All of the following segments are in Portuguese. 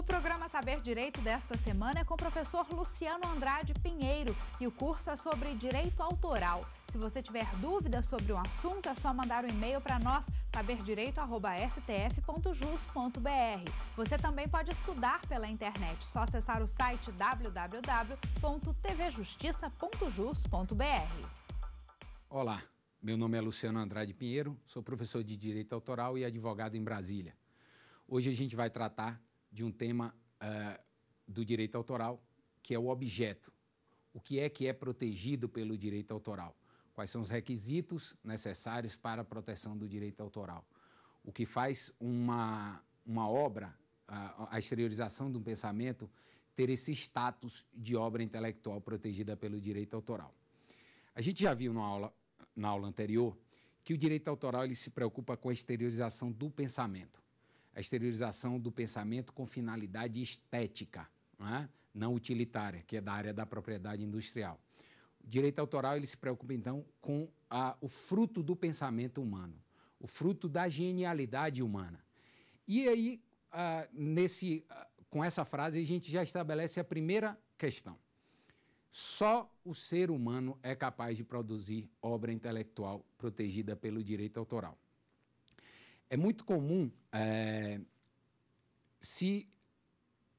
O programa Saber Direito desta semana é com o professor Luciano Andrade Pinheiro e o curso é sobre direito autoral. Se você tiver dúvidas sobre o assunto, é só mandar um e-mail para nós, saberdireito.stf.jus.br. Você também pode estudar pela internet, só acessar o site www.tvjustiça.jus.br. Olá, meu nome é Luciano Andrade Pinheiro, sou professor de Direito Autoral e advogado em Brasília. Hoje a gente vai tratar de um tema uh, do direito autoral, que é o objeto. O que é que é protegido pelo direito autoral? Quais são os requisitos necessários para a proteção do direito autoral? O que faz uma, uma obra, a, a exteriorização de um pensamento, ter esse status de obra intelectual protegida pelo direito autoral. A gente já viu na aula, na aula anterior que o direito autoral ele se preocupa com a exteriorização do pensamento a exteriorização do pensamento com finalidade estética, não, é? não utilitária, que é da área da propriedade industrial. O direito autoral ele se preocupa, então, com a, o fruto do pensamento humano, o fruto da genialidade humana. E aí, ah, nesse, ah, com essa frase, a gente já estabelece a primeira questão. Só o ser humano é capaz de produzir obra intelectual protegida pelo direito autoral é muito comum é, se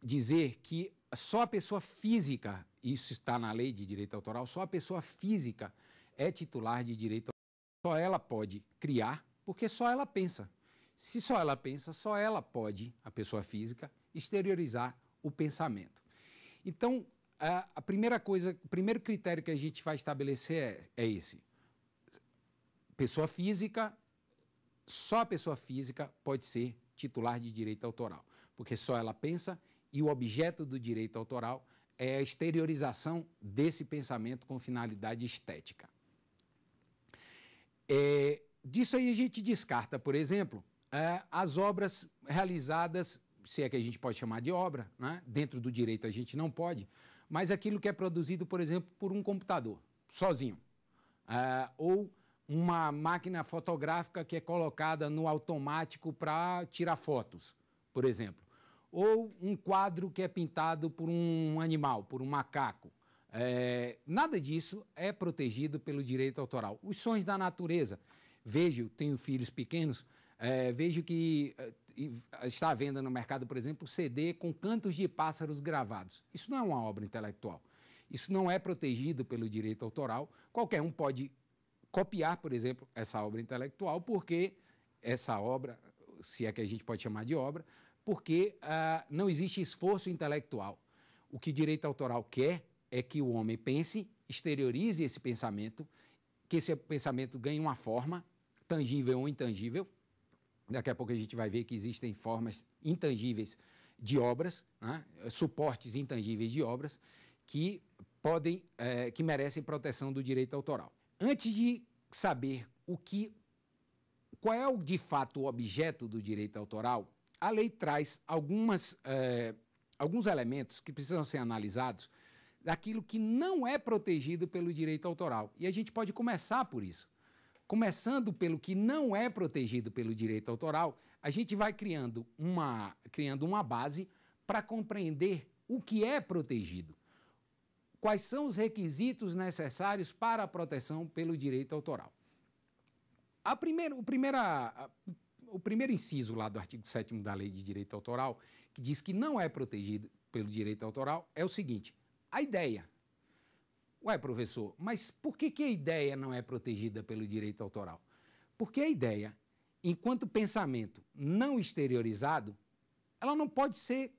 dizer que só a pessoa física, isso está na lei de direito autoral, só a pessoa física é titular de direito autoral. Só ela pode criar, porque só ela pensa. Se só ela pensa, só ela pode, a pessoa física, exteriorizar o pensamento. Então, a, primeira coisa, o primeiro critério que a gente vai estabelecer é, é esse. Pessoa física só a pessoa física pode ser titular de direito autoral, porque só ela pensa e o objeto do direito autoral é a exteriorização desse pensamento com finalidade estética. É, disso aí a gente descarta, por exemplo, é, as obras realizadas, se é que a gente pode chamar de obra, né? dentro do direito a gente não pode, mas aquilo que é produzido, por exemplo, por um computador, sozinho, é, ou uma máquina fotográfica que é colocada no automático para tirar fotos, por exemplo. Ou um quadro que é pintado por um animal, por um macaco. É, nada disso é protegido pelo direito autoral. Os sons da natureza. Vejo, tenho filhos pequenos, é, vejo que é, está à venda no mercado, por exemplo, CD com cantos de pássaros gravados. Isso não é uma obra intelectual. Isso não é protegido pelo direito autoral. Qualquer um pode copiar, por exemplo, essa obra intelectual, porque essa obra, se é que a gente pode chamar de obra, porque ah, não existe esforço intelectual. O que direito autoral quer é que o homem pense, exteriorize esse pensamento, que esse pensamento ganhe uma forma, tangível ou intangível. Daqui a pouco a gente vai ver que existem formas intangíveis de obras, né? suportes intangíveis de obras, que podem, eh, que merecem proteção do direito autoral. Antes de saber o que, qual é o, de fato o objeto do direito autoral, a lei traz algumas, é, alguns elementos que precisam ser analisados daquilo que não é protegido pelo direito autoral. E a gente pode começar por isso. Começando pelo que não é protegido pelo direito autoral, a gente vai criando uma, criando uma base para compreender o que é protegido quais são os requisitos necessários para a proteção pelo direito autoral. A primeira, o, primeira, o primeiro inciso lá do artigo 7 da Lei de Direito Autoral, que diz que não é protegido pelo direito autoral, é o seguinte: a ideia. Ué, professor, mas por que, que a ideia não é protegida pelo direito autoral? Porque a ideia, enquanto pensamento não exteriorizado, ela não pode ser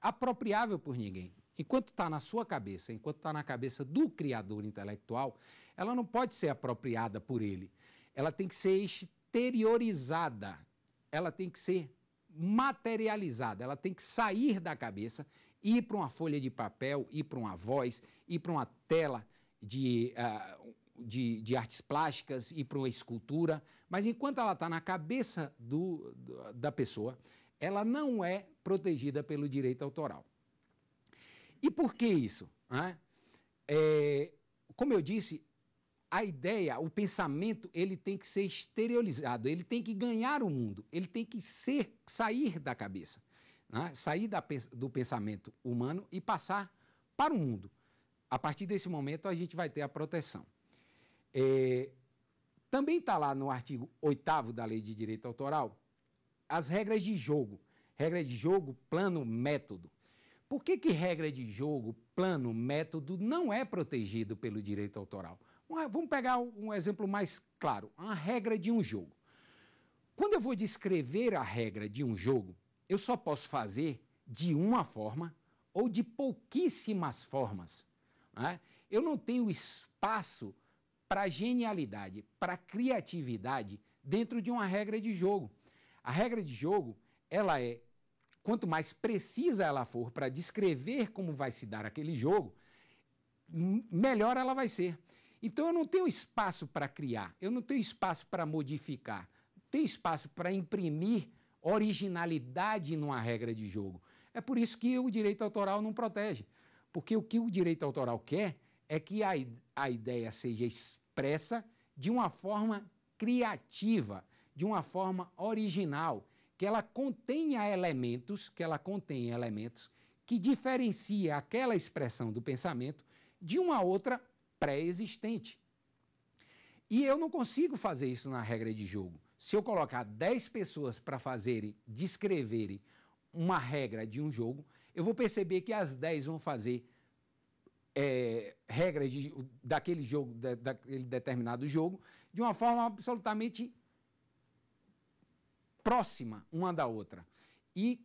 apropriável por ninguém enquanto está na sua cabeça, enquanto está na cabeça do criador intelectual, ela não pode ser apropriada por ele. Ela tem que ser exteriorizada, ela tem que ser materializada, ela tem que sair da cabeça, ir para uma folha de papel, ir para uma voz, ir para uma tela de, uh, de, de, artes plásticas, ir para uma escultura. Mas enquanto ela está na cabeça do, do, da pessoa, ela não é protegida pelo direito autoral. E por que isso? É, como eu disse, a ideia, o pensamento, ele tem que ser exteriorizado, ele tem que ganhar o mundo, ele tem que ser, sair da cabeça. né? sair da, do pensamento humano e passar para o mundo. A partir desse momento, a gente vai ter a proteção. É, também está lá no artigo 8 da Lei de Direito Autoral as regras de jogo. Regra de jogo, plano, método. Por que, que regra de jogo, plano, método não é protegido pelo direito autoral? Vamos pegar um exemplo mais claro: a regra de um jogo. Quando eu vou descrever a regra de um jogo, eu só posso fazer de uma forma ou de pouquíssimas formas. Né? Eu não tenho espaço para genialidade, para criatividade dentro de uma regra de jogo. A regra de jogo, ela é quanto mais precisa ela for para descrever como vai se dar aquele jogo, melhor ela vai ser. Então eu não tenho espaço para criar, eu não tenho espaço para modificar, não tenho espaço para imprimir originalidade numa regra de jogo. É por isso que o direito autoral não protege. Porque o que o direito autoral quer é que a, a ideia seja expressa de uma forma criativa, de uma forma original, que ela contenha elementos, que ela contenha elementos que diferencia aquela expressão do pensamento de uma outra pré-existente. E eu não consigo fazer isso na regra de jogo. Se eu colocar 10 pessoas para fazerem, descreverem uma regra de um jogo, eu vou perceber que as 10 vão fazer é, regras de, daquele jogo, da, daquele determinado jogo, de uma forma absolutamente próxima uma da outra. E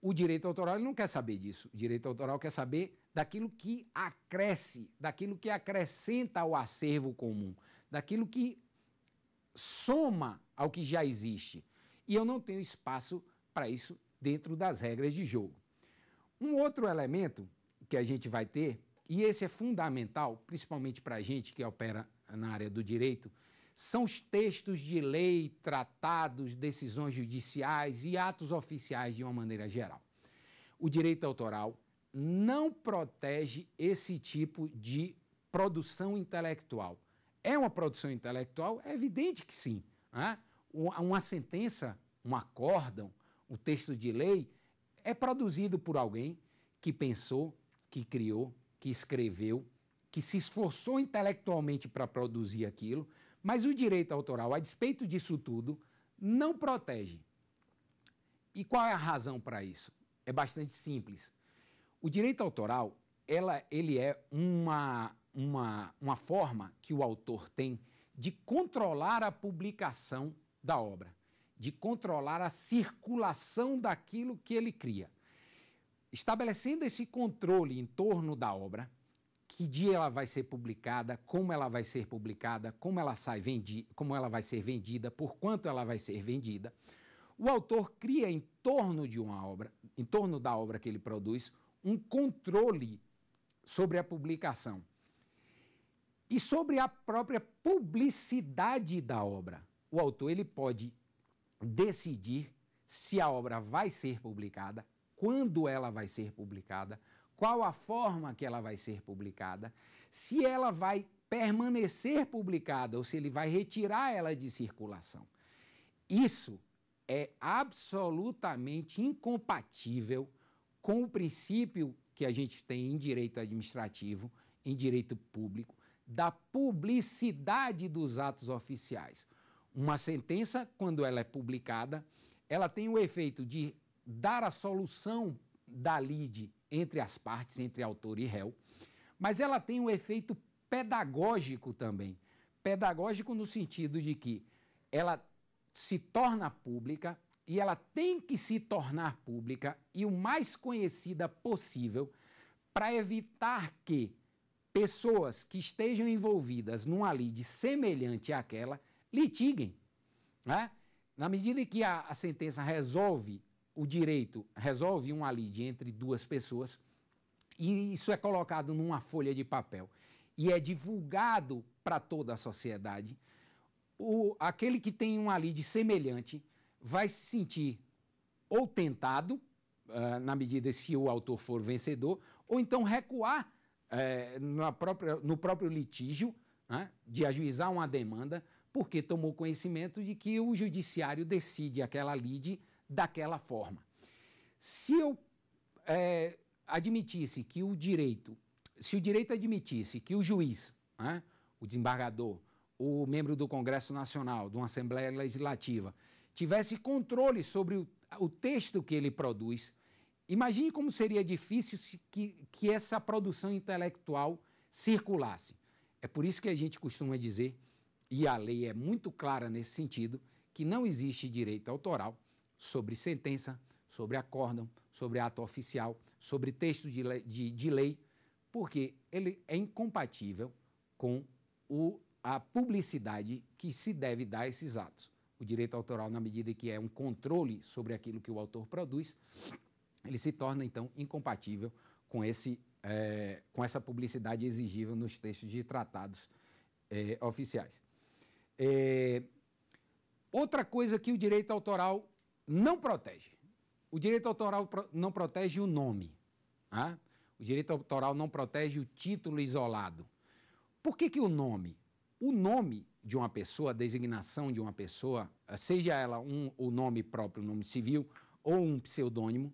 o direito autoral não quer saber disso. O direito autoral quer saber daquilo que acresce, daquilo que acrescenta ao acervo comum, daquilo que soma ao que já existe. E eu não tenho espaço para isso dentro das regras de jogo. Um outro elemento que a gente vai ter, e esse é fundamental, principalmente para a gente que opera na área do direito, são os textos de lei, tratados, decisões judiciais e atos oficiais de uma maneira geral. O direito autoral não protege esse tipo de produção intelectual. É uma produção intelectual? É evidente que sim. Né? Uma sentença, um acórdão, um texto de lei é produzido por alguém que pensou, que criou, que escreveu, que se esforçou intelectualmente para produzir aquilo, mas o direito autoral, a despeito disso tudo, não protege. E qual é a razão para isso? É bastante simples. O direito autoral, ela, ele é uma, uma, uma forma que o autor tem de controlar a publicação da obra, de controlar a circulação daquilo que ele cria. Estabelecendo esse controle em torno da obra, que dia ela vai ser publicada, como ela vai ser publicada, como ela sai vendi como ela vai ser vendida, por quanto ela vai ser vendida. O autor cria em torno de uma obra, em torno da obra que ele produz, um controle sobre a publicação e sobre a própria publicidade da obra. O autor ele pode decidir se a obra vai ser publicada, quando ela vai ser publicada, qual a forma que ela vai ser publicada, se ela vai permanecer publicada ou se ele vai retirar ela de circulação. Isso é absolutamente incompatível com o princípio que a gente tem em direito administrativo, em direito público, da publicidade dos atos oficiais. Uma sentença, quando ela é publicada, ela tem o efeito de dar a solução da lide entre as partes, entre autor e réu, mas ela tem um efeito pedagógico também. Pedagógico no sentido de que ela se torna pública e ela tem que se tornar pública e o mais conhecida possível para evitar que pessoas que estejam envolvidas numa lide semelhante àquela litiguem. Né? Na medida em que a, a sentença resolve o direito resolve uma lide entre duas pessoas e isso é colocado numa folha de papel. E é divulgado para toda a sociedade, o, aquele que tem uma lide semelhante vai se sentir ou tentado, uh, na medida se o autor for vencedor, ou então recuar uh, própria, no próprio litígio né, de ajuizar uma demanda, porque tomou conhecimento de que o judiciário decide aquela lide daquela forma. Se eu é, admitisse que o direito, se o direito admitisse que o juiz, né, o desembargador, o membro do Congresso Nacional, de uma Assembleia Legislativa, tivesse controle sobre o, o texto que ele produz, imagine como seria difícil se, que, que essa produção intelectual circulasse. É por isso que a gente costuma dizer, e a lei é muito clara nesse sentido, que não existe direito autoral sobre sentença, sobre acórdão, sobre ato oficial, sobre texto de lei, de, de lei porque ele é incompatível com o, a publicidade que se deve dar a esses atos. O direito autoral, na medida que é um controle sobre aquilo que o autor produz, ele se torna, então, incompatível com, esse, é, com essa publicidade exigível nos textos de tratados é, oficiais. É, outra coisa que o direito autoral não protege. O direito autoral não protege o nome. Ah? O direito autoral não protege o título isolado. Por que, que o nome? O nome de uma pessoa, a designação de uma pessoa, seja ela um, o nome próprio, o nome civil, ou um pseudônimo,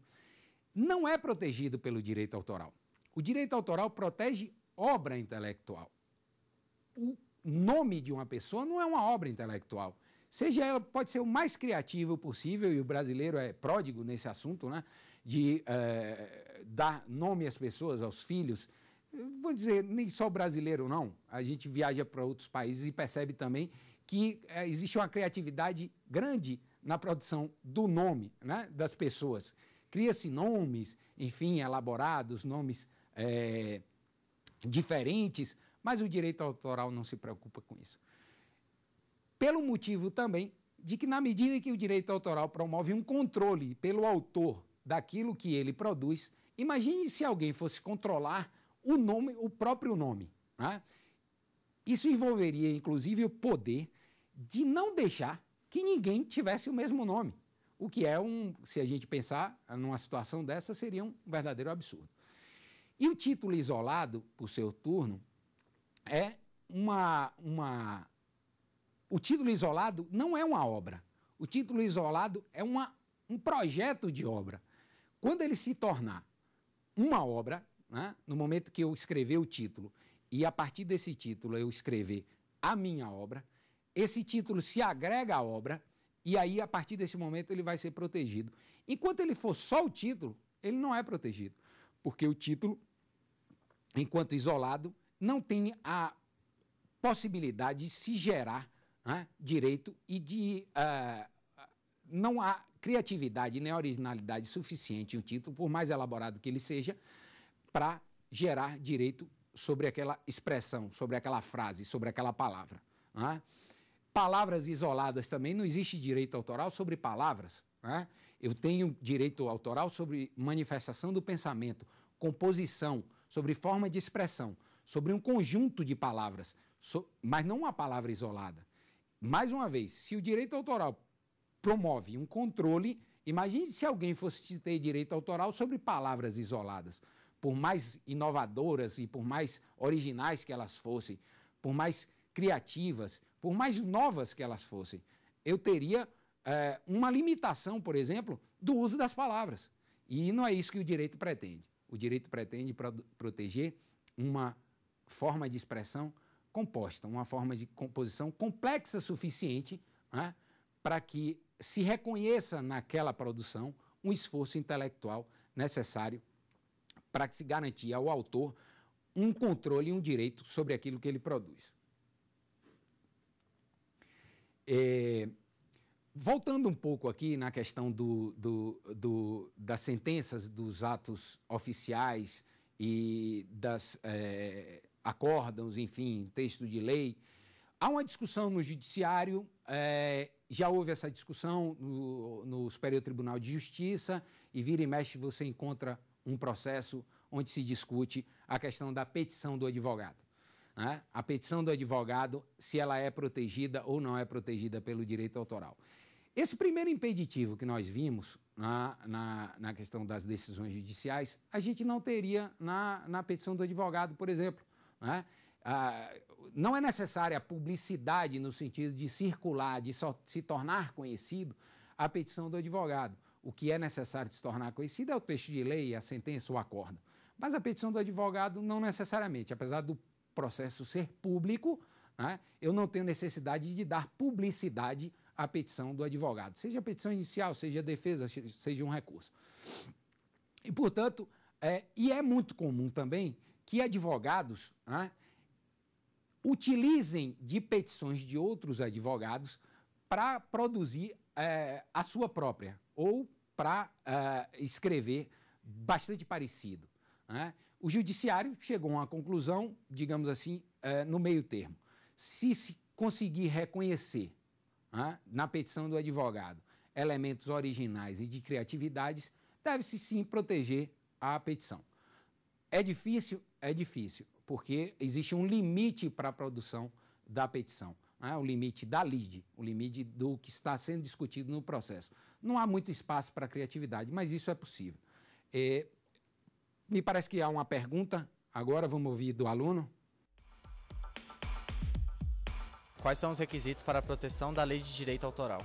não é protegido pelo direito autoral. O direito autoral protege obra intelectual. O nome de uma pessoa não é uma obra intelectual. Seja ela, pode ser o mais criativo possível, e o brasileiro é pródigo nesse assunto, né? de é, dar nome às pessoas, aos filhos. vou dizer, nem só brasileiro, não. A gente viaja para outros países e percebe também que é, existe uma criatividade grande na produção do nome né, das pessoas. Cria-se nomes, enfim, elaborados, nomes é, diferentes, mas o direito autoral não se preocupa com isso. Pelo motivo também de que, na medida que o direito autoral promove um controle pelo autor daquilo que ele produz, imagine se alguém fosse controlar o nome, o próprio nome. Né? Isso envolveria, inclusive, o poder de não deixar que ninguém tivesse o mesmo nome. O que é um, se a gente pensar numa situação dessa, seria um verdadeiro absurdo. E o título isolado, por seu turno, é uma, uma. O título isolado não é uma obra. O título isolado é uma, um projeto de obra. Quando ele se tornar uma obra, né, no momento que eu escrever o título, e a partir desse título eu escrever a minha obra, esse título se agrega à obra, e aí a partir desse momento ele vai ser protegido. Enquanto ele for só o título, ele não é protegido, porque o título, enquanto isolado, não tem a possibilidade de se gerar né, direito e de. Uh, não há criatividade nem originalidade suficiente em um título, por mais elaborado que ele seja, para gerar direito sobre aquela expressão, sobre aquela frase, sobre aquela palavra. É? Palavras isoladas também, não existe direito autoral sobre palavras. É? Eu tenho direito autoral sobre manifestação do pensamento, composição, sobre forma de expressão, sobre um conjunto de palavras, so, mas não uma palavra isolada. Mais uma vez, se o direito autoral promove um controle. Imagine se alguém fosse ter direito autoral sobre palavras isoladas. Por mais inovadoras e por mais originais que elas fossem, por mais criativas, por mais novas que elas fossem, eu teria é, uma limitação, por exemplo, do uso das palavras. E não é isso que o direito pretende. O direito pretende pro proteger uma forma de expressão composta, uma forma de composição complexa suficiente né, para que se reconheça naquela produção um esforço intelectual necessário para que se garantir ao autor um controle e um direito sobre aquilo que ele produz. É, voltando um pouco aqui na questão do, do, do, das sentenças dos atos oficiais e das é, acórdãos, enfim, texto de lei, há uma discussão no judiciário é, já houve essa discussão no, no Superior Tribunal de Justiça e vira e mexe você encontra um processo onde se discute a questão da petição do advogado. Né? A petição do advogado, se ela é protegida ou não é protegida pelo direito autoral. Esse primeiro impeditivo que nós vimos na, na, na questão das decisões judiciais, a gente não teria na, na petição do advogado, por exemplo. Né? Ah, não é necessária a publicidade no sentido de circular, de so, se tornar conhecido a petição do advogado. o que é necessário se tornar conhecido é o texto de lei, a sentença ou acordo. Mas a petição do advogado não necessariamente, apesar do processo ser público, né, eu não tenho necessidade de dar publicidade à petição do advogado, seja a petição inicial, seja a defesa, seja um recurso. E, portanto, é, e é muito comum também que advogados né, utilizem de petições de outros advogados para produzir é, a sua própria ou para é, escrever bastante parecido. Né? O judiciário chegou a uma conclusão, digamos assim, é, no meio termo. Se se conseguir reconhecer né, na petição do advogado elementos originais e de criatividades, deve-se sim proteger a petição. É difícil? É difícil, porque existe um limite para a produção da petição. Né? O limite da lide, o limite do que está sendo discutido no processo. Não há muito espaço para criatividade, mas isso é possível. É, me parece que há uma pergunta. Agora vamos ouvir do aluno. Quais são os requisitos para a proteção da lei de direito autoral?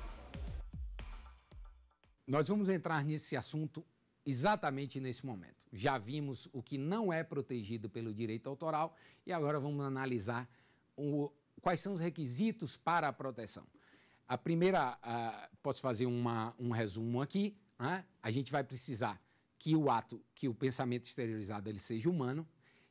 Nós vamos entrar nesse assunto exatamente nesse momento. Já vimos o que não é protegido pelo direito autoral e agora vamos analisar o, quais são os requisitos para a proteção. A primeira, uh, posso fazer uma, um resumo aqui. Né? A gente vai precisar que o ato, que o pensamento exteriorizado ele seja humano,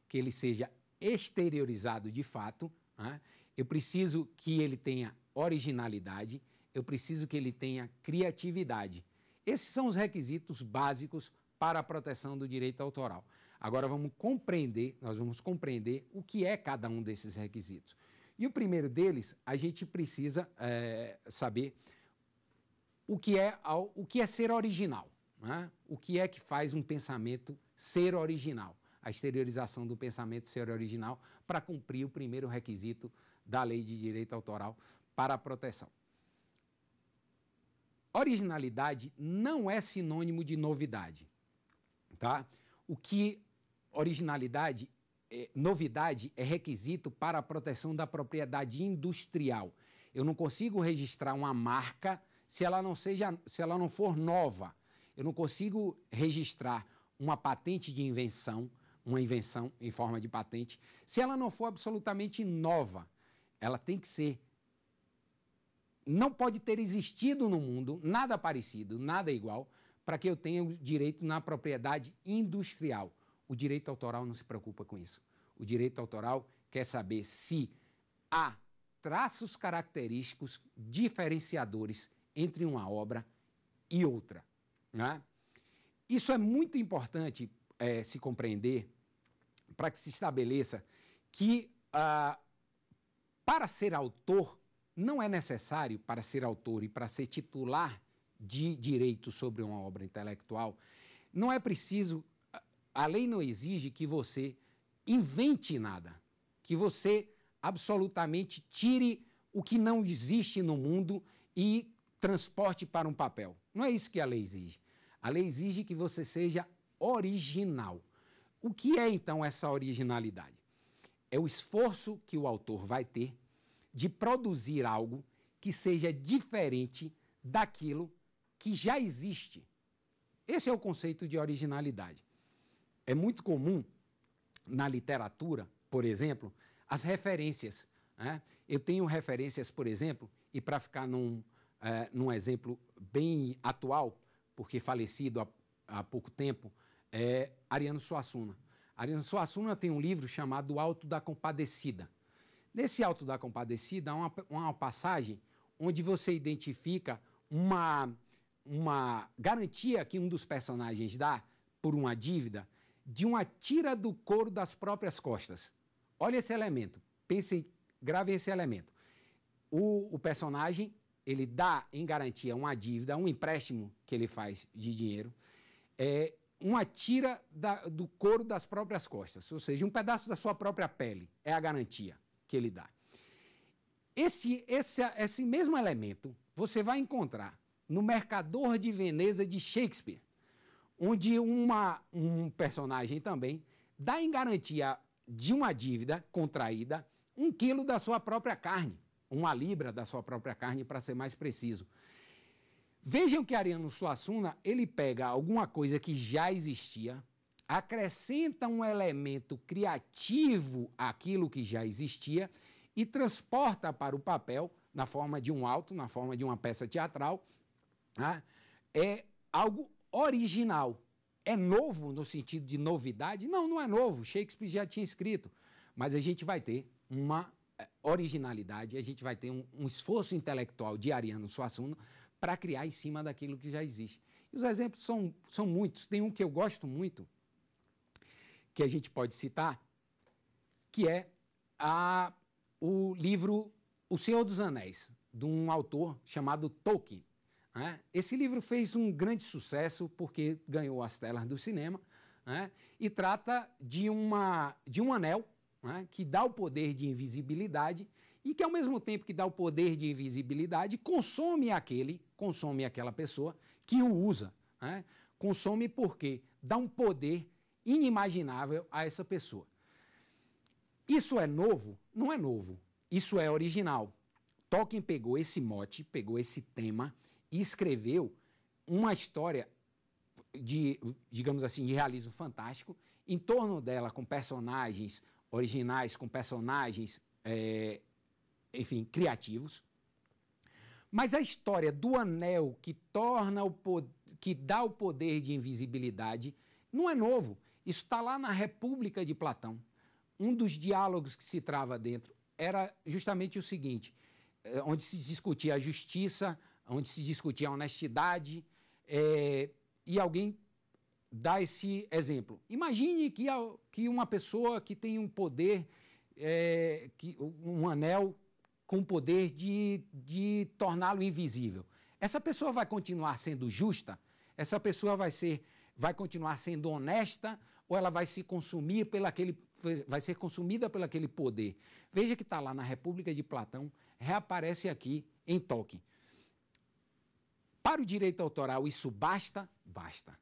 que ele seja exteriorizado de fato. Né? Eu preciso que ele tenha originalidade, eu preciso que ele tenha criatividade. Esses são os requisitos básicos para a proteção do direito autoral. Agora vamos compreender, nós vamos compreender o que é cada um desses requisitos. E o primeiro deles, a gente precisa é, saber o que, é, o que é ser original. Né? O que é que faz um pensamento ser original? A exteriorização do pensamento ser original para cumprir o primeiro requisito da lei de direito autoral para a proteção. Originalidade não é sinônimo de novidade. Tá? O que originalidade, é, novidade é requisito para a proteção da propriedade industrial. Eu não consigo registrar uma marca se ela não seja, se ela não for nova eu não consigo registrar uma patente de invenção, uma invenção em forma de patente, se ela não for absolutamente nova. Ela tem que ser. Não pode ter existido no mundo nada parecido, nada igual, para que eu tenha o direito na propriedade industrial. O direito autoral não se preocupa com isso. O direito autoral quer saber se há traços característicos diferenciadores entre uma obra e outra. Né? Isso é muito importante é, se compreender para que se estabeleça que ah, para ser autor não é necessário para ser autor e para ser titular de direito sobre uma obra intelectual, não é preciso, a lei não exige que você invente nada, que você absolutamente tire o que não existe no mundo e transporte para um papel. Não é isso que a lei exige. A lei exige que você seja original. O que é então essa originalidade? É o esforço que o autor vai ter de produzir algo que seja diferente daquilo que já existe. Esse é o conceito de originalidade. É muito comum na literatura, por exemplo, as referências. Né? Eu tenho referências, por exemplo, e para ficar num, é, num exemplo bem atual, porque falecido há, há pouco tempo, é Ariano Suassuna. Ariano Suassuna tem um livro chamado Alto da Compadecida. Nesse Alto da Compadecida há uma, uma passagem onde você identifica uma, uma garantia que um dos personagens dá por uma dívida de uma tira do couro das próprias costas. Olha esse elemento, pensem, gravem esse elemento. O, o personagem ele dá em garantia uma dívida, um empréstimo que ele faz de dinheiro, é, uma tira da, do couro das próprias costas, ou seja, um pedaço da sua própria pele é a garantia que ele dá. Esse, esse, esse mesmo elemento você vai encontrar no Mercador de Veneza de Shakespeare, onde uma, um personagem também dá em garantia de uma dívida contraída um quilo da sua própria carne uma libra da sua própria carne, para ser mais preciso. Vejam que Ariano Suassuna, ele pega alguma coisa que já existia, acrescenta um elemento criativo àquilo que já existia e transporta para o papel, na forma de um alto, na forma de uma peça teatral, né? é algo original. É novo no sentido de novidade? Não, não é novo. Shakespeare já tinha escrito. Mas a gente vai ter uma eh, originalidade, a gente vai ter um, um esforço intelectual de Ariano Suassuna para criar em cima daquilo que já existe. E os exemplos são, são muitos. Tem um que eu gosto muito, que a gente pode citar, que é a, o livro O Senhor dos Anéis, de um autor chamado Tolkien. Né? Esse livro fez um grande sucesso porque ganhou as telas do cinema né? e trata de, uma, de um anel né? que dá o poder de invisibilidade e que, ao mesmo tempo que dá o poder de invisibilidade, consome aquele, consome aquela pessoa que o usa. Né? Consome porque dá um poder inimaginável a essa pessoa. Isso é novo? Não é novo. Isso é original. Tolkien pegou esse mote, pegou esse tema e escreveu uma história de, digamos assim, de realismo fantástico em torno dela com personagens originais, com personagens, é, enfim, criativos. Mas a história do anel que torna o que dá o poder de invisibilidade não é novo. Isso está lá na República de Platão. Um dos diálogos que se trava dentro era justamente o seguinte: é, onde se discutia a justiça, onde se discutia a honestidade, é, e alguém dá esse exemplo. Imagine que, que uma pessoa que tem um poder, é, que, um anel com o poder de, de torná-lo invisível. Essa pessoa vai continuar sendo justa? Essa pessoa vai ser vai continuar sendo honesta ou ela vai se consumir pelo aquele, vai ser consumida pelo aquele poder? Veja que está lá na República de Platão, reaparece aqui em Tolkien. Para o direito autoral, isso basta? Basta.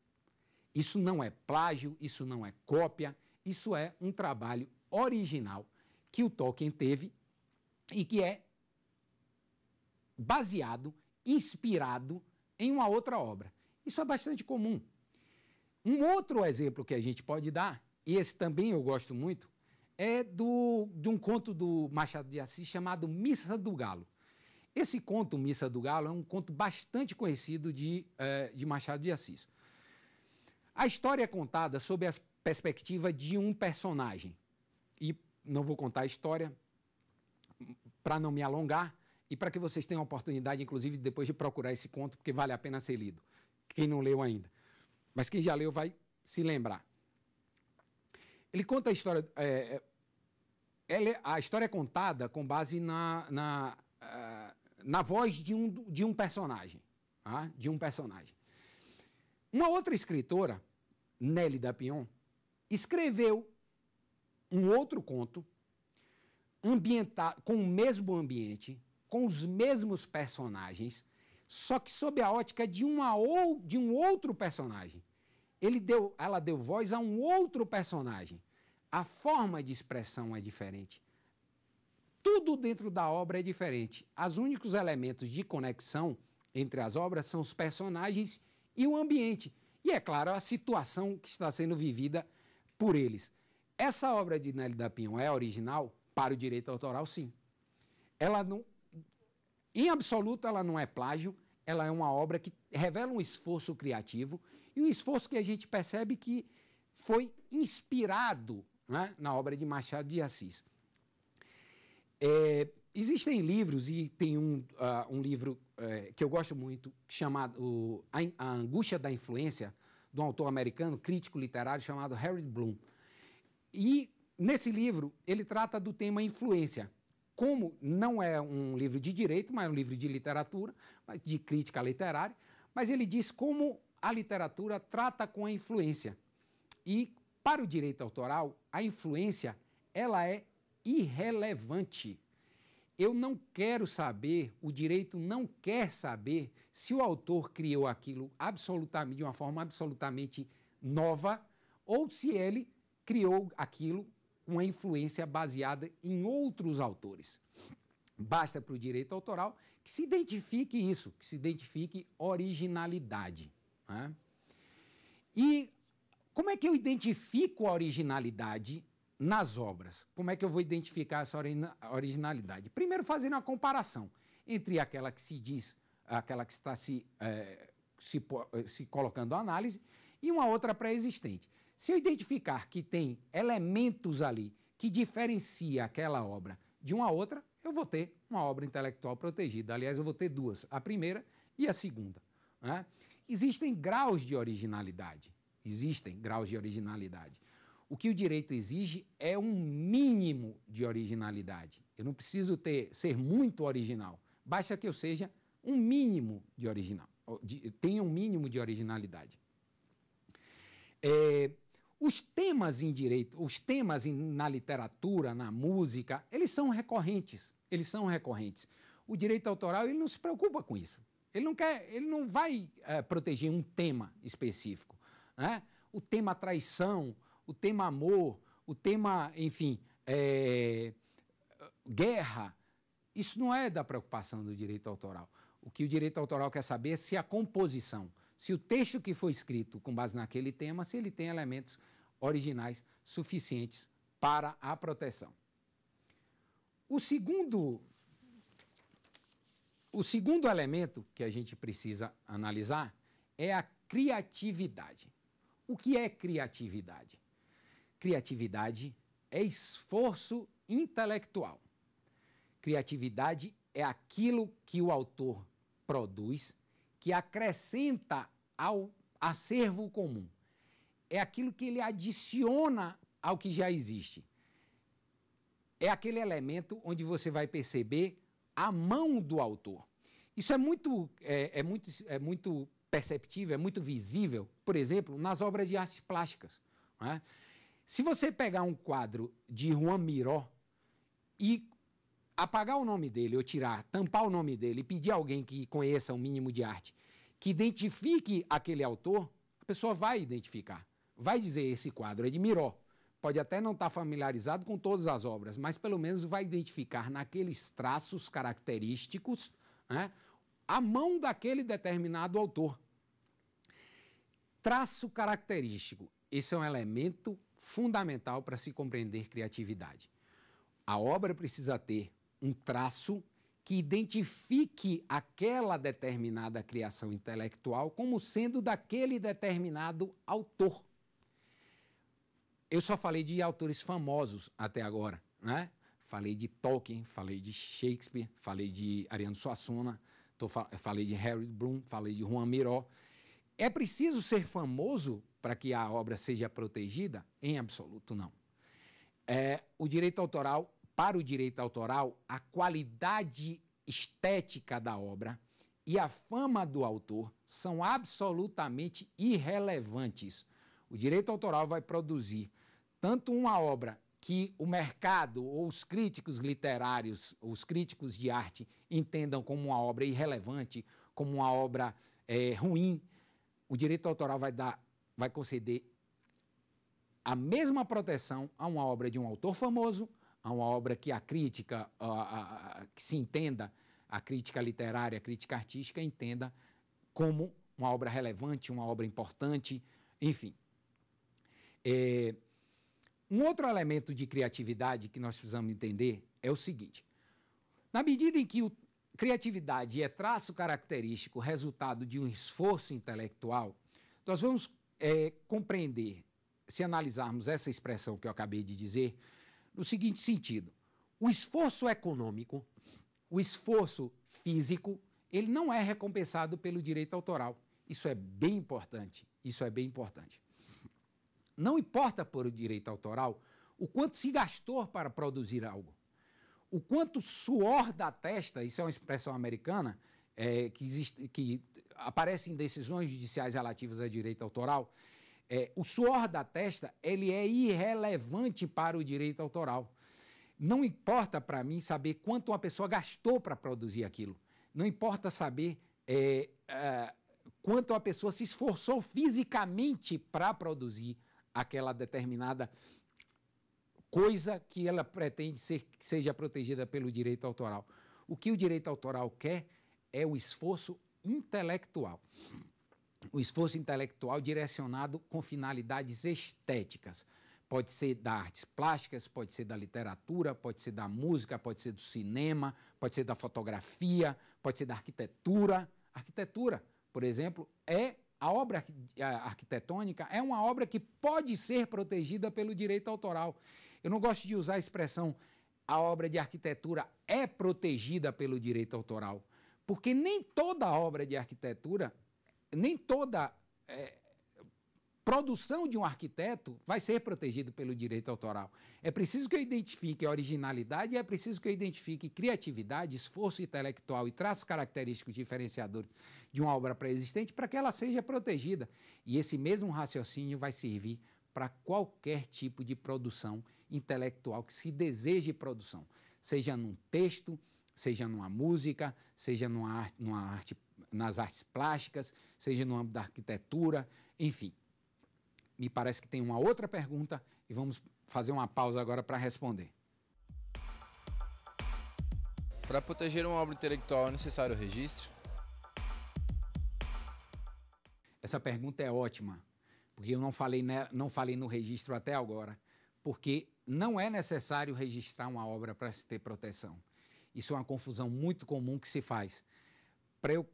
Isso não é plágio, isso não é cópia, isso é um trabalho original que o Tolkien teve e que é baseado, inspirado em uma outra obra. Isso é bastante comum. Um outro exemplo que a gente pode dar, e esse também eu gosto muito, é do, de um conto do Machado de Assis chamado Missa do Galo. Esse conto, Missa do Galo, é um conto bastante conhecido de, eh, de Machado de Assis. A história é contada sob a perspectiva de um personagem. E não vou contar a história para não me alongar e para que vocês tenham a oportunidade, inclusive, depois de procurar esse conto, porque vale a pena ser lido. Quem não leu ainda. Mas quem já leu vai se lembrar. Ele conta a história. É, é, a história é contada com base na, na, uh, na voz de um, de um personagem. Tá? De um personagem. Uma outra escritora, Nelly Dapion, escreveu um outro conto ambientado com o mesmo ambiente, com os mesmos personagens, só que sob a ótica de, uma ou, de um outro personagem. Ele deu, ela deu voz a um outro personagem. A forma de expressão é diferente. Tudo dentro da obra é diferente. Os únicos elementos de conexão entre as obras são os personagens e o ambiente. E, é claro, a situação que está sendo vivida por eles. Essa obra de Nelly da Pinhon é original? Para o direito autoral, sim. Ela não, em absoluto, ela não é plágio, ela é uma obra que revela um esforço criativo e um esforço que a gente percebe que foi inspirado né, na obra de Machado de Assis. É, existem livros, e tem um, uh, um livro uh, que eu gosto muito, chamado a, Angústia da Influência, de um autor americano, crítico literário, chamado Harry Bloom. E nesse livro, ele trata do tema influência como não é um livro de direito, mas um livro de literatura, de crítica literária, mas ele diz como a literatura trata com a influência. E para o direito autoral, a influência ela é irrelevante. Eu não quero saber, o direito não quer saber se o autor criou aquilo absolutamente de uma forma absolutamente nova ou se ele criou aquilo uma influência baseada em outros autores. Basta para o direito autoral que se identifique isso, que se identifique originalidade. Né? E como é que eu identifico a originalidade nas obras? Como é que eu vou identificar essa originalidade? Primeiro, fazendo uma comparação entre aquela que se diz, aquela que está se, é, se, se colocando à análise, e uma outra pré-existente. Se eu identificar que tem elementos ali que diferencia aquela obra de uma outra, eu vou ter uma obra intelectual protegida. Aliás, eu vou ter duas, a primeira e a segunda. Né? Existem graus de originalidade. Existem graus de originalidade. O que o direito exige é um mínimo de originalidade. Eu não preciso ter, ser muito original. Basta que eu seja um mínimo de original, de, tenha um mínimo de originalidade. É, os temas em direito, os temas em, na literatura, na música, eles são recorrentes. Eles são recorrentes. O direito autoral ele não se preocupa com isso. Ele não quer, ele não vai é, proteger um tema específico. Né? O tema traição, o tema amor, o tema, enfim, é, guerra, isso não é da preocupação do direito autoral. O que o direito autoral quer saber é se a composição, se o texto que foi escrito com base naquele tema, se ele tem elementos originais suficientes para a proteção. O segundo, o segundo elemento que a gente precisa analisar é a criatividade. O que é criatividade? Criatividade é esforço intelectual. Criatividade é aquilo que o autor produz que acrescenta ao acervo comum é aquilo que ele adiciona ao que já existe. É aquele elemento onde você vai perceber a mão do autor. Isso é muito, é, é muito, é muito perceptível, é muito visível, por exemplo, nas obras de artes plásticas. É? Se você pegar um quadro de Juan Miró e apagar o nome dele, ou tirar, tampar o nome dele e pedir a alguém que conheça um mínimo de arte, que identifique aquele autor, a pessoa vai identificar vai dizer esse quadro é de Miró. Pode até não estar familiarizado com todas as obras, mas pelo menos vai identificar naqueles traços característicos né, a mão daquele determinado autor. Traço característico. Esse é um elemento fundamental para se compreender criatividade. A obra precisa ter um traço que identifique aquela determinada criação intelectual como sendo daquele determinado autor. Eu só falei de autores famosos até agora, né? Falei de Tolkien, falei de Shakespeare, falei de Ariano Suassuna, tô, falei de Harry Bloom, falei de Juan Miró. É preciso ser famoso para que a obra seja protegida? Em absoluto não. É, o direito autoral, para o direito autoral, a qualidade estética da obra e a fama do autor são absolutamente irrelevantes. O direito autoral vai produzir tanto uma obra que o mercado ou os críticos literários, os críticos de arte entendam como uma obra irrelevante, como uma obra é, ruim, o direito autoral vai dar, vai conceder a mesma proteção a uma obra de um autor famoso, a uma obra que a crítica, a, a, a, que se entenda, a crítica literária, a crítica artística entenda como uma obra relevante, uma obra importante, enfim. É, um outro elemento de criatividade que nós precisamos entender é o seguinte: na medida em que a criatividade é traço característico, resultado de um esforço intelectual, nós vamos é, compreender, se analisarmos essa expressão que eu acabei de dizer, no seguinte sentido: o esforço econômico, o esforço físico, ele não é recompensado pelo direito autoral. Isso é bem importante. Isso é bem importante. Não importa por o direito autoral o quanto se gastou para produzir algo. O quanto suor da testa, isso é uma expressão americana, é, que, existe, que aparece em decisões judiciais relativas a direito autoral, é, o suor da testa ele é irrelevante para o direito autoral. Não importa para mim saber quanto uma pessoa gastou para produzir aquilo. Não importa saber é, é, quanto a pessoa se esforçou fisicamente para produzir aquela determinada coisa que ela pretende ser, que seja protegida pelo direito autoral. O que o direito autoral quer é o esforço intelectual. O esforço intelectual direcionado com finalidades estéticas. Pode ser da artes plásticas, pode ser da literatura, pode ser da música, pode ser do cinema, pode ser da fotografia, pode ser da arquitetura. Arquitetura, por exemplo, é a obra arquitetônica é uma obra que pode ser protegida pelo direito autoral. Eu não gosto de usar a expressão a obra de arquitetura é protegida pelo direito autoral, porque nem toda obra de arquitetura, nem toda é, produção de um arquiteto vai ser protegida pelo direito autoral. É preciso que eu identifique originalidade, é preciso que eu identifique criatividade, esforço intelectual e traços característicos diferenciadores de uma obra pré-existente para que ela seja protegida. E esse mesmo raciocínio vai servir para qualquer tipo de produção intelectual que se deseje produção, seja num texto, seja numa música, seja numa arte, numa arte, nas artes plásticas, seja no âmbito da arquitetura, enfim. Me parece que tem uma outra pergunta e vamos fazer uma pausa agora para responder. Para proteger uma obra intelectual é necessário o registro? Essa pergunta é ótima, porque eu não falei, não falei no registro até agora, porque não é necessário registrar uma obra para se ter proteção. Isso é uma confusão muito comum que se faz. Para eu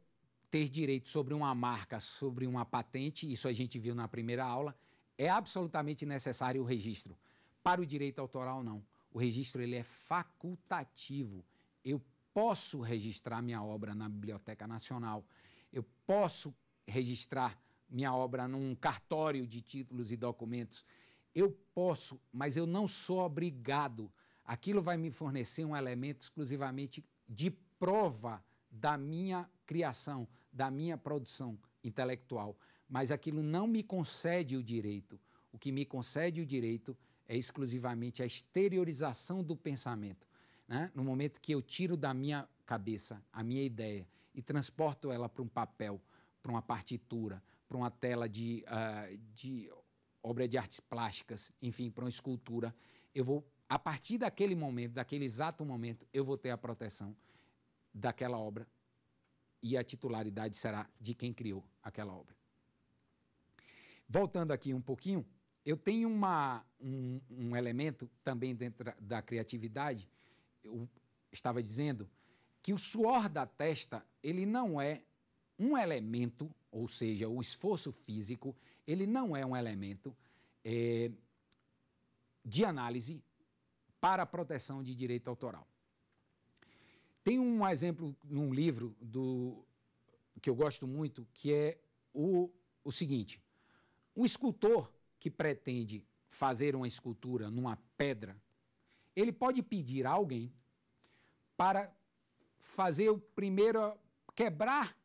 ter direito sobre uma marca, sobre uma patente, isso a gente viu na primeira aula, é absolutamente necessário o registro. Para o direito autoral, não. O registro ele é facultativo. Eu posso registrar minha obra na Biblioteca Nacional. Eu posso registrar minha obra num cartório de títulos e documentos. Eu posso, mas eu não sou obrigado. Aquilo vai me fornecer um elemento exclusivamente de prova da minha criação, da minha produção intelectual. Mas aquilo não me concede o direito. O que me concede o direito é exclusivamente a exteriorização do pensamento. Né? No momento que eu tiro da minha cabeça a minha ideia e transporto ela para um papel, para uma partitura, para uma tela de, uh, de obra de artes plásticas, enfim, para uma escultura, eu vou, a partir daquele momento, daquele exato momento, eu vou ter a proteção daquela obra e a titularidade será de quem criou aquela obra. Voltando aqui um pouquinho, eu tenho uma, um, um elemento também dentro da criatividade, eu estava dizendo que o suor da testa, ele não é um elemento, ou seja, o esforço físico, ele não é um elemento é, de análise para a proteção de direito autoral. Tem um exemplo num livro do, que eu gosto muito, que é o, o seguinte: o escultor que pretende fazer uma escultura numa pedra, ele pode pedir a alguém para fazer o primeiro quebrar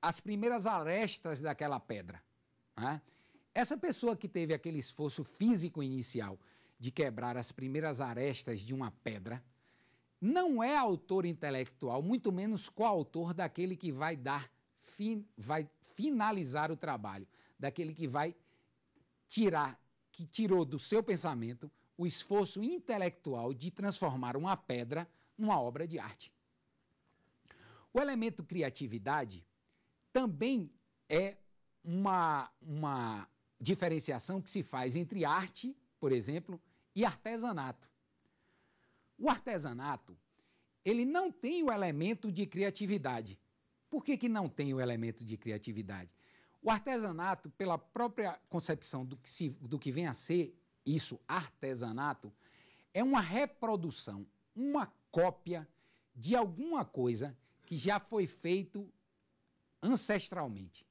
as primeiras arestas daquela pedra. Né? Essa pessoa que teve aquele esforço físico inicial de quebrar as primeiras arestas de uma pedra, não é autor intelectual, muito menos coautor daquele que vai dar, vai finalizar o trabalho, daquele que vai tirar, que tirou do seu pensamento o esforço intelectual de transformar uma pedra numa obra de arte. O elemento criatividade também é uma, uma diferenciação que se faz entre arte, por exemplo, e artesanato. O artesanato, ele não tem o elemento de criatividade. Por que, que não tem o elemento de criatividade? O artesanato, pela própria concepção do que, se, do que vem a ser isso, artesanato, é uma reprodução, uma cópia de alguma coisa que já foi feito ancestralmente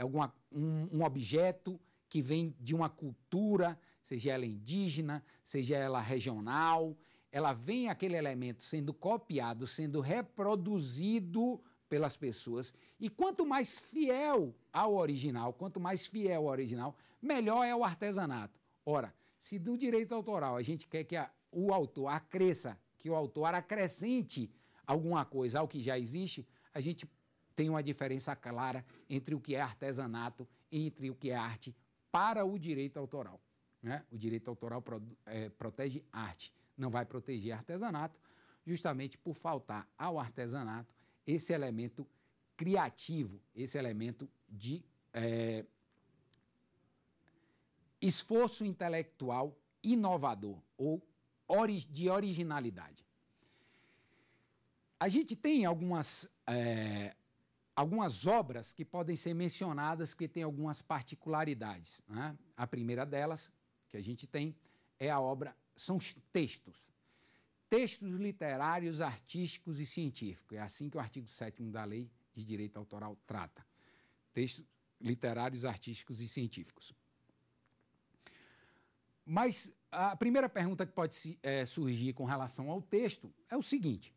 é alguma, um, um objeto que vem de uma cultura, seja ela indígena, seja ela regional, ela vem aquele elemento sendo copiado, sendo reproduzido pelas pessoas. E quanto mais fiel ao original, quanto mais fiel ao original, melhor é o artesanato. Ora, se do direito autoral a gente quer que a, o autor acresça, que o autor acrescente alguma coisa ao que já existe, a gente tem uma diferença clara entre o que é artesanato e entre o que é arte para o direito autoral. né? o direito autoral pro, é, protege arte, não vai proteger artesanato, justamente por faltar ao artesanato esse elemento criativo, esse elemento de é, esforço intelectual inovador ou de originalidade. A gente tem algumas, é, algumas obras que podem ser mencionadas que têm algumas particularidades. Né? A primeira delas, que a gente tem, é a obra, são os textos. Textos literários, artísticos e científicos. É assim que o artigo 7 da Lei de Direito Autoral trata. Textos literários, artísticos e científicos. Mas a primeira pergunta que pode é, surgir com relação ao texto é o seguinte: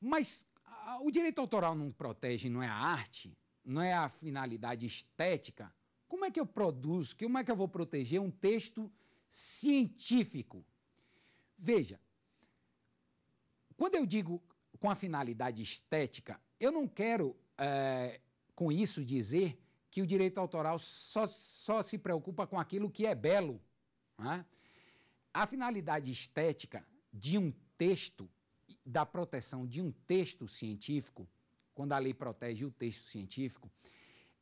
mas a, o direito autoral não protege, não é a arte, não é a finalidade estética? Como é que eu produzo, como é que eu vou proteger um texto científico? Veja, quando eu digo com a finalidade estética, eu não quero é, com isso dizer que o direito autoral só, só se preocupa com aquilo que é belo é? A finalidade estética de um texto, da proteção de um texto científico, quando a lei protege o texto científico,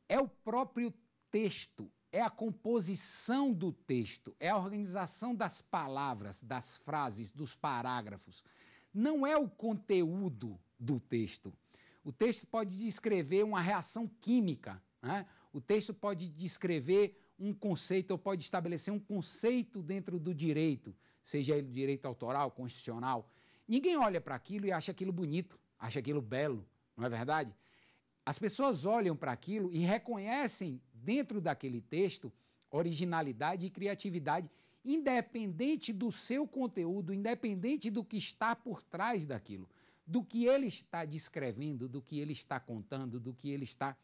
é o próprio texto, é a composição do texto, é a organização das palavras, das frases, dos parágrafos. Não é o conteúdo do texto. O texto pode descrever uma reação química, né? o texto pode descrever um conceito, ou pode estabelecer um conceito dentro do direito, seja ele direito autoral, constitucional. Ninguém olha para aquilo e acha aquilo bonito, acha aquilo belo, não é verdade? As pessoas olham para aquilo e reconhecem dentro daquele texto originalidade e criatividade, independente do seu conteúdo, independente do que está por trás daquilo, do que ele está descrevendo, do que ele está contando, do que ele está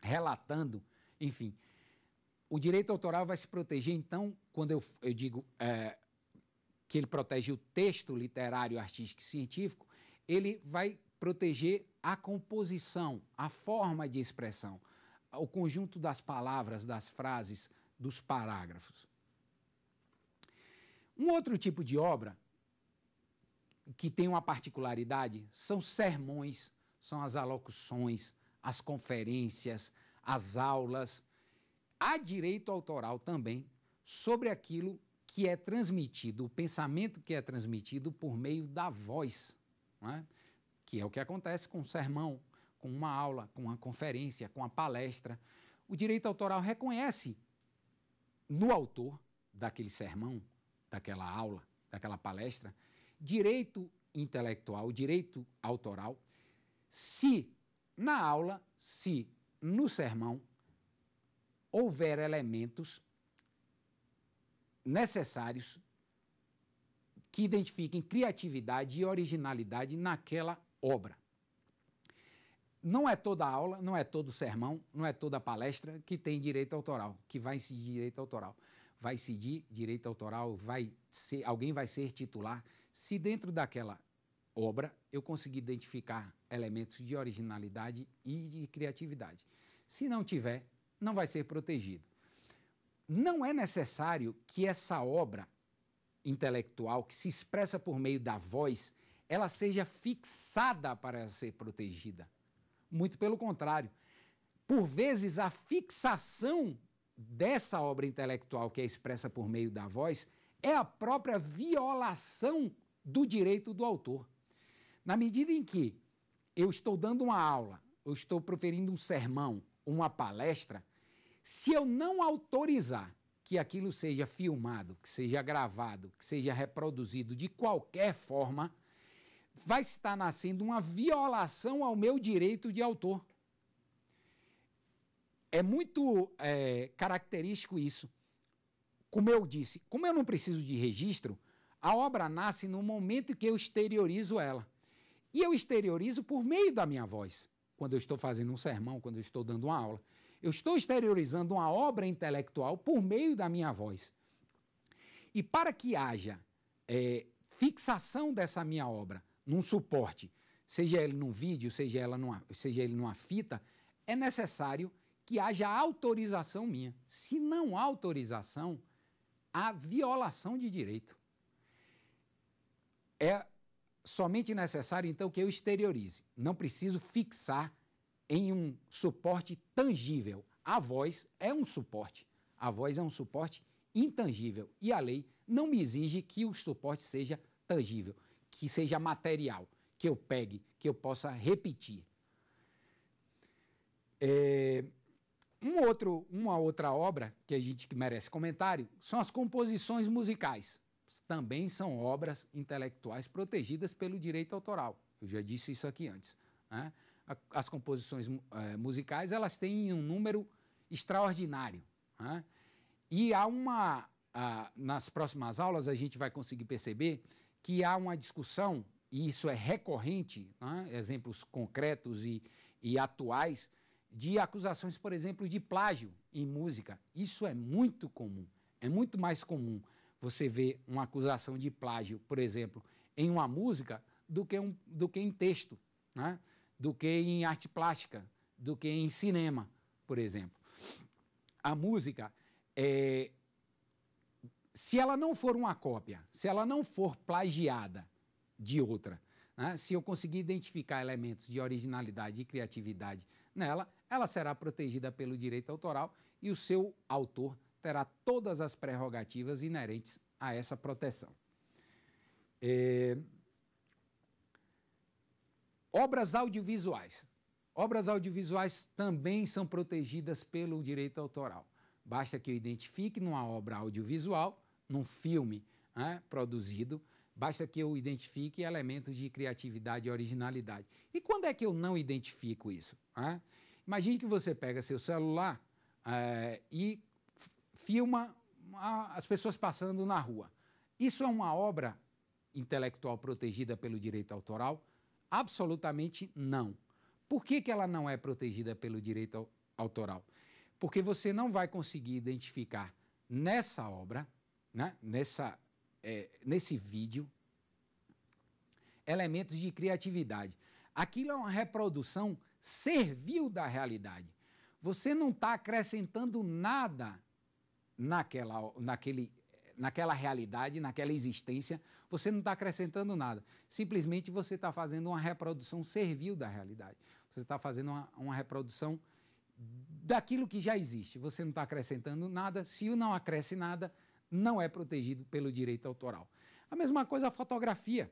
relatando, enfim. O direito autoral vai se proteger, então, quando eu, eu digo é, que ele protege o texto literário, artístico e científico, ele vai proteger a composição, a forma de expressão, o conjunto das palavras, das frases, dos parágrafos. Um outro tipo de obra que tem uma particularidade são sermões, são as alocuções, as conferências, as aulas, há direito autoral também sobre aquilo que é transmitido, o pensamento que é transmitido por meio da voz, é? Que é o que acontece com o sermão, com uma aula, com uma conferência, com a palestra. O direito autoral reconhece no autor daquele sermão, daquela aula, daquela palestra, direito intelectual, direito autoral, se na aula, se no sermão houver elementos necessários que identifiquem criatividade e originalidade naquela obra. Não é toda aula, não é todo sermão, não é toda palestra que tem direito autoral, que vai incidir direito autoral. Vai incidir direito autoral, vai ser, alguém vai ser titular, se dentro daquela obra eu conseguir identificar elementos de originalidade e de criatividade. Se não tiver, não vai ser protegido. Não é necessário que essa obra intelectual, que se expressa por meio da voz, ela seja fixada para ser protegida. Muito pelo contrário. Por vezes, a fixação dessa obra intelectual que é expressa por meio da voz é a própria violação do direito do autor. Na medida em que eu estou dando uma aula, eu estou proferindo um sermão, uma palestra, se eu não autorizar que aquilo seja filmado, que seja gravado, que seja reproduzido de qualquer forma, vai estar nascendo uma violação ao meu direito de autor. É muito é, característico isso. Como eu disse, como eu não preciso de registro, a obra nasce no momento que eu exteriorizo ela. E eu exteriorizo por meio da minha voz quando eu estou fazendo um sermão, quando eu estou dando uma aula. Eu estou exteriorizando uma obra intelectual por meio da minha voz. E para que haja é, fixação dessa minha obra num suporte, seja ele num vídeo, seja, ela numa, seja ele numa fita, é necessário que haja autorização minha. Se não há autorização, a violação de direito. É somente necessário, então, que eu exteriorize. Não preciso fixar em um suporte tangível. A voz é um suporte. A voz é um suporte intangível. E a lei não me exige que o suporte seja tangível, que seja material, que eu pegue, que eu possa repetir. É, um outro, uma outra obra que a gente que merece comentário são as composições musicais. Também são obras intelectuais protegidas pelo direito autoral. Eu já disse isso aqui antes. Né? As composições é, musicais elas têm um número extraordinário. Né? E há uma. A, nas próximas aulas a gente vai conseguir perceber que há uma discussão, e isso é recorrente, né? exemplos concretos e, e atuais, de acusações, por exemplo, de plágio em música. Isso é muito comum. É muito mais comum você ver uma acusação de plágio, por exemplo, em uma música do que, um, do que em texto, né? do que em arte plástica, do que em cinema, por exemplo. A música, é, se ela não for uma cópia, se ela não for plagiada de outra, né? se eu conseguir identificar elementos de originalidade e criatividade nela, ela será protegida pelo direito autoral e o seu autor terá todas as prerrogativas inerentes a essa proteção. É... Obras audiovisuais. Obras audiovisuais também são protegidas pelo direito autoral. Basta que eu identifique numa obra audiovisual, num filme né, produzido, basta que eu identifique elementos de criatividade e originalidade. E quando é que eu não identifico isso? Né? Imagine que você pega seu celular é, e filma as pessoas passando na rua. Isso é uma obra intelectual protegida pelo direito autoral? Absolutamente não. Por que, que ela não é protegida pelo direito autoral? Porque você não vai conseguir identificar nessa obra, né, nessa, é, nesse vídeo, elementos de criatividade. Aquilo é uma reprodução servil da realidade. Você não está acrescentando nada naquela, naquele, naquela realidade, naquela existência, você não está acrescentando nada. Simplesmente você está fazendo uma reprodução servil da realidade. Você está fazendo uma, uma reprodução daquilo que já existe. Você não está acrescentando nada. Se não acresce nada, não é protegido pelo direito autoral. A mesma coisa a fotografia.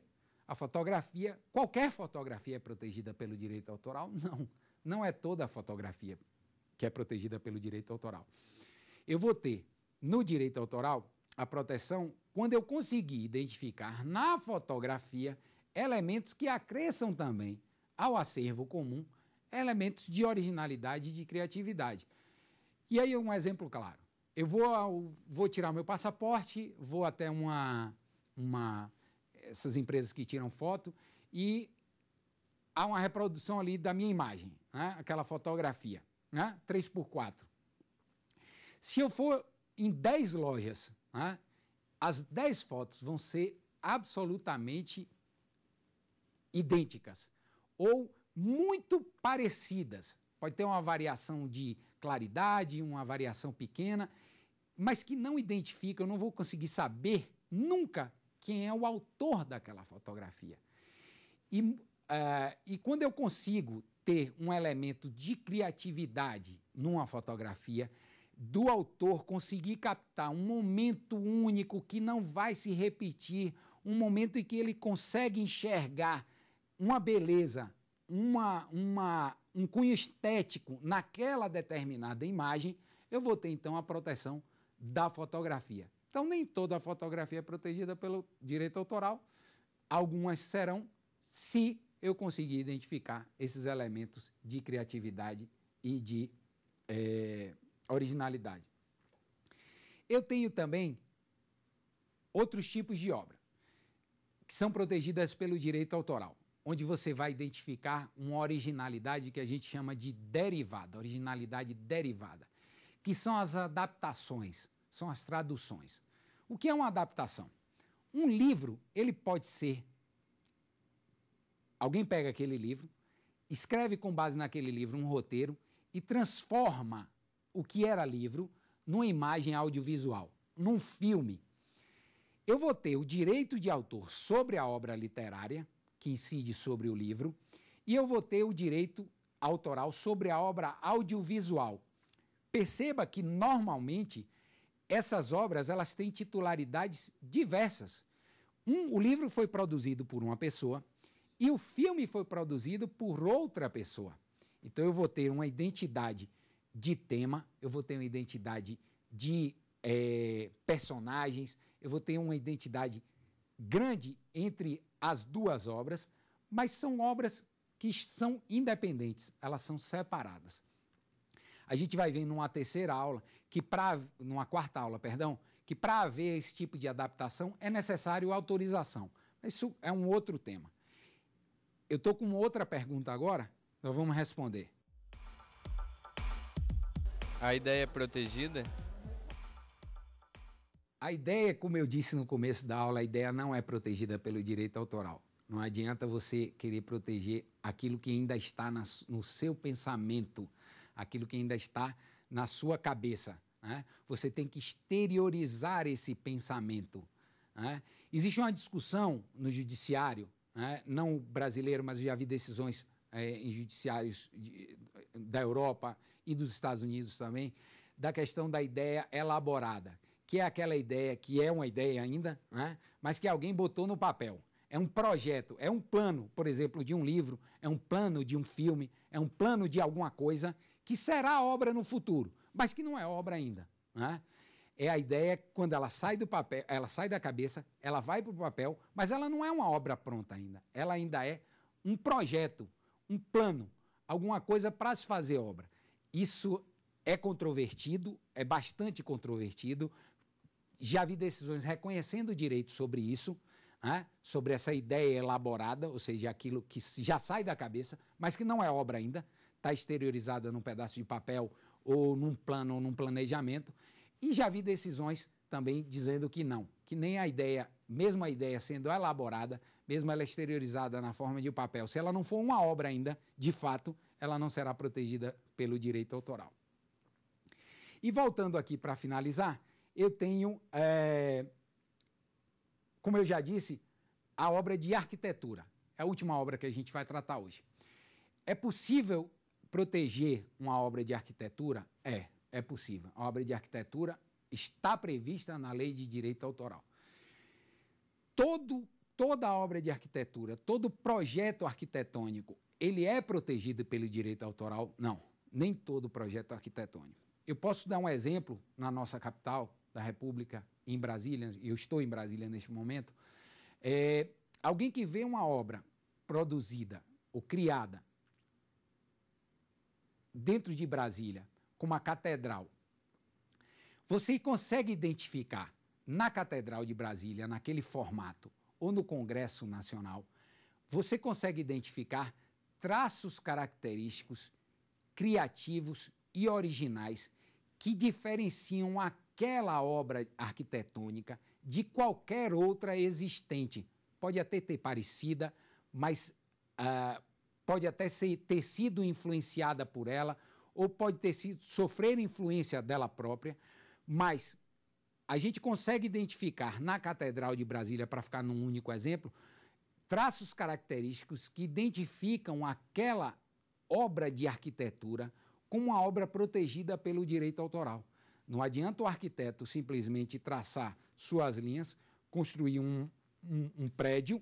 A fotografia, qualquer fotografia é protegida pelo direito autoral? Não, não é toda a fotografia que é protegida pelo direito autoral. Eu vou ter no direito autoral a proteção quando eu conseguir identificar na fotografia elementos que acresçam também ao acervo comum elementos de originalidade e de criatividade. E aí um exemplo claro. Eu vou, vou tirar meu passaporte, vou até uma, uma essas empresas que tiram foto, e há uma reprodução ali da minha imagem, né? aquela fotografia, né? 3x4. Se eu for em 10 lojas, né? as 10 fotos vão ser absolutamente idênticas ou muito parecidas. Pode ter uma variação de claridade, uma variação pequena, mas que não identifica, eu não vou conseguir saber nunca quem é o autor daquela fotografia. E, uh, e quando eu consigo ter um elemento de criatividade numa fotografia, do autor conseguir captar um momento único que não vai se repetir, um momento em que ele consegue enxergar uma beleza, uma, uma, um cunho estético naquela determinada imagem, eu vou ter então a proteção da fotografia. Então, nem toda fotografia é protegida pelo direito autoral. Algumas serão, se eu conseguir identificar esses elementos de criatividade e de é, originalidade. Eu tenho também outros tipos de obra que são protegidas pelo direito autoral, onde você vai identificar uma originalidade que a gente chama de derivada, originalidade derivada, que são as adaptações, são as traduções. O que é uma adaptação? Um livro, ele pode ser. Alguém pega aquele livro, escreve com base naquele livro um roteiro e transforma o que era livro numa imagem audiovisual. num filme, eu vou ter o direito de autor sobre a obra literária, que incide sobre o livro, e eu vou ter o direito autoral sobre a obra audiovisual. Perceba que normalmente essas obras elas têm titularidades diversas. Um, o livro foi produzido por uma pessoa e o filme foi produzido por outra pessoa. Então eu vou ter uma identidade de tema, eu vou ter uma identidade de é, personagens, eu vou ter uma identidade grande entre as duas obras, mas são obras que são independentes, elas são separadas. A gente vai ver numa terceira aula, que para numa quarta aula, perdão, que para haver esse tipo de adaptação é necessário autorização. Isso é um outro tema. Eu estou com outra pergunta agora, nós vamos responder. A ideia é protegida? A ideia, como eu disse no começo da aula, a ideia não é protegida pelo direito autoral. Não adianta você querer proteger aquilo que ainda está no seu pensamento, aquilo que ainda está na sua cabeça. Né? Você tem que exteriorizar esse pensamento. Né? Existe uma discussão no judiciário, né? não brasileiro, mas já vi decisões é, em judiciários de, da Europa e dos Estados Unidos também, da questão da ideia elaborada, que é aquela ideia que é uma ideia ainda, né? mas que alguém botou no papel é um projeto, é um plano, por exemplo, de um livro, é um plano de um filme, é um plano de alguma coisa que será obra no futuro, mas que não é obra ainda. Né? É a ideia quando ela sai do papel, ela sai da cabeça, ela vai para o papel, mas ela não é uma obra pronta ainda. Ela ainda é um projeto, um plano, alguma coisa para se fazer obra. Isso é controvertido, é bastante controvertido. Já vi decisões reconhecendo direito sobre isso né, sobre essa ideia elaborada, ou seja, aquilo que já sai da cabeça, mas que não é obra ainda, está exteriorizada num pedaço de papel ou num plano ou num planejamento. E já vi decisões também dizendo que não, que nem a ideia, mesmo a ideia sendo elaborada, mesmo ela exteriorizada na forma de papel, se ela não for uma obra ainda, de fato, ela não será protegida pelo direito autoral. E voltando aqui para finalizar, eu tenho é, como eu já disse, a obra de arquitetura. É a última obra que a gente vai tratar hoje. É possível proteger uma obra de arquitetura? É, é possível. A obra de arquitetura está prevista na lei de direito autoral. Todo, toda obra de arquitetura, todo projeto arquitetônico, ele é protegido pelo direito autoral? Não, nem todo projeto arquitetônico. Eu posso dar um exemplo na nossa capital da República, em Brasília, eu estou em Brasília neste momento, é, alguém que vê uma obra produzida ou criada dentro de Brasília, como a catedral, você consegue identificar na Catedral de Brasília, naquele formato, ou no Congresso Nacional, você consegue identificar traços característicos, criativos e originais que diferenciam aquela obra arquitetônica de qualquer outra existente. Pode até ter parecida, mas uh, pode até ser, ter sido influenciada por ela, ou pode ter sido sofrer influência dela própria, mas a gente consegue identificar na Catedral de Brasília, para ficar num único exemplo, traços característicos que identificam aquela obra de arquitetura como uma obra protegida pelo direito autoral. Não adianta o arquiteto simplesmente traçar suas linhas, construir um, um, um prédio,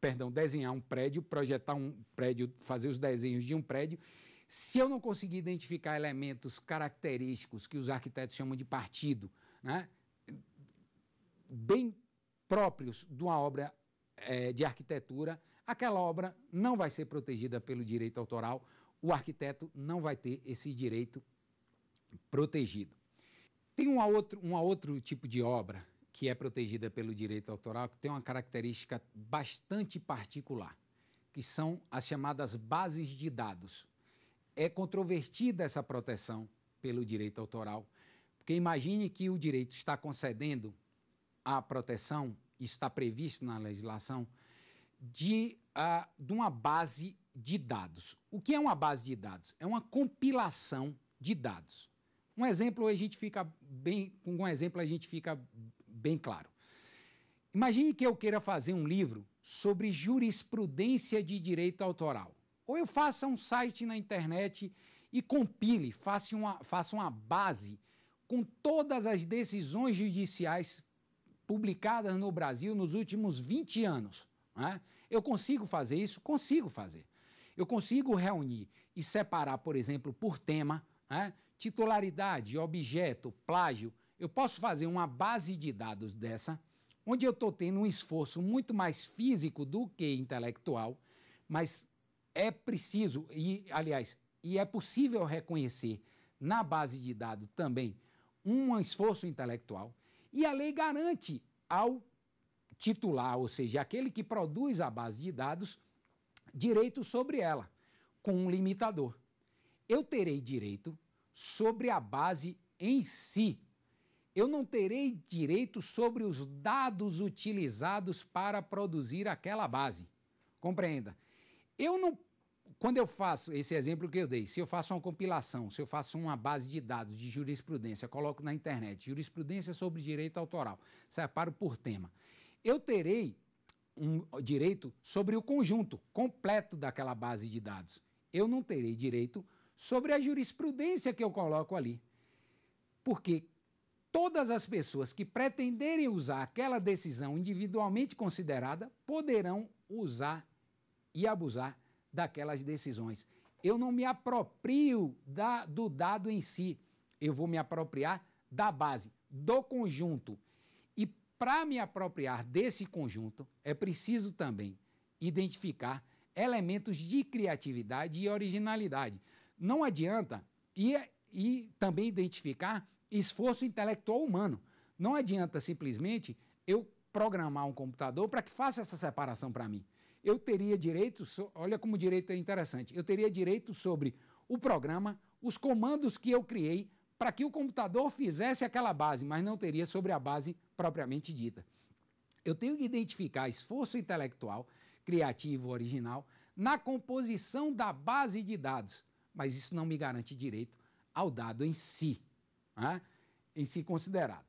perdão, desenhar um prédio, projetar um prédio, fazer os desenhos de um prédio. Se eu não conseguir identificar elementos característicos que os arquitetos chamam de partido, né, bem próprios de uma obra é, de arquitetura, aquela obra não vai ser protegida pelo direito autoral, o arquiteto não vai ter esse direito protegido. Tem um outro, um outro tipo de obra que é protegida pelo direito autoral que tem uma característica bastante particular, que são as chamadas bases de dados. É controvertida essa proteção pelo direito autoral, porque imagine que o direito está concedendo a proteção, está previsto na legislação, de, uh, de uma base de dados. O que é uma base de dados? É uma compilação de dados. Um exemplo a gente fica bem, com um exemplo a gente fica bem claro. Imagine que eu queira fazer um livro sobre jurisprudência de direito autoral. Ou eu faça um site na internet e compile, faça uma, faça uma base com todas as decisões judiciais publicadas no Brasil nos últimos 20 anos. Né? Eu consigo fazer isso? Consigo fazer. Eu consigo reunir e separar, por exemplo, por tema, né? titularidade, objeto, plágio. Eu posso fazer uma base de dados dessa, onde eu estou tendo um esforço muito mais físico do que intelectual, mas é preciso, e aliás, e é possível reconhecer na base de dados também um esforço intelectual, e a lei garante ao titular, ou seja, aquele que produz a base de dados, direito sobre ela, com um limitador. Eu terei direito sobre a base em si. Eu não terei direito sobre os dados utilizados para produzir aquela base. Compreenda. Eu não quando eu faço esse exemplo que eu dei, se eu faço uma compilação, se eu faço uma base de dados de jurisprudência, coloco na internet, jurisprudência sobre direito autoral, separo por tema, eu terei um direito sobre o conjunto completo daquela base de dados. Eu não terei direito sobre a jurisprudência que eu coloco ali. Porque todas as pessoas que pretenderem usar aquela decisão individualmente considerada poderão usar e abusar daquelas decisões. Eu não me aproprio da, do dado em si, eu vou me apropriar da base, do conjunto. E para me apropriar desse conjunto, é preciso também identificar elementos de criatividade e originalidade. Não adianta e, e também identificar esforço intelectual humano. Não adianta simplesmente eu programar um computador para que faça essa separação para mim eu teria direito, olha como direito é interessante, eu teria direito sobre o programa, os comandos que eu criei para que o computador fizesse aquela base, mas não teria sobre a base propriamente dita. Eu tenho que identificar esforço intelectual, criativo, original, na composição da base de dados, mas isso não me garante direito ao dado em si, né? em si considerado.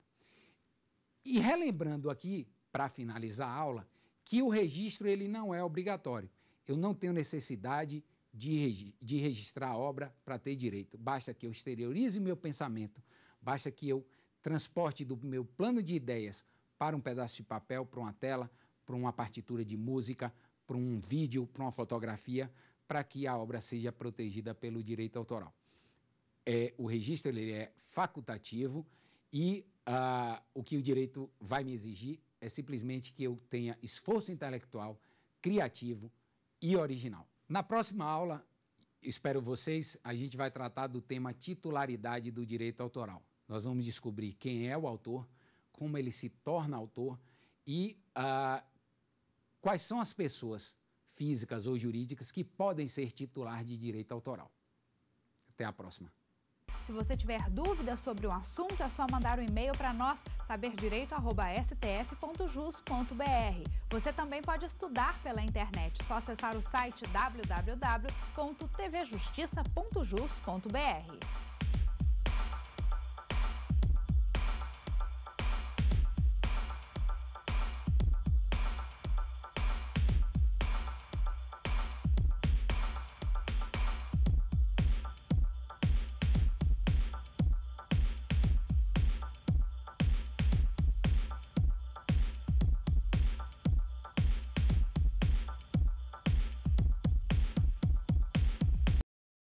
E relembrando aqui, para finalizar a aula, que o registro ele não é obrigatório. Eu não tenho necessidade de, de registrar a obra para ter direito. Basta que eu exteriorize meu pensamento, basta que eu transporte do meu plano de ideias para um pedaço de papel, para uma tela, para uma partitura de música, para um vídeo, para uma fotografia, para que a obra seja protegida pelo direito autoral. É, o registro ele é facultativo e uh, o que o direito vai me exigir é simplesmente que eu tenha esforço intelectual, criativo e original. Na próxima aula, espero vocês, a gente vai tratar do tema titularidade do direito autoral. Nós vamos descobrir quem é o autor, como ele se torna autor e uh, quais são as pessoas físicas ou jurídicas que podem ser titular de direito autoral. Até a próxima. Se você tiver dúvidas sobre o assunto, é só mandar um e-mail para nós, saberdireito.stf.jus.br. Você também pode estudar pela internet, só acessar o site www.tvjustiça.jus.br.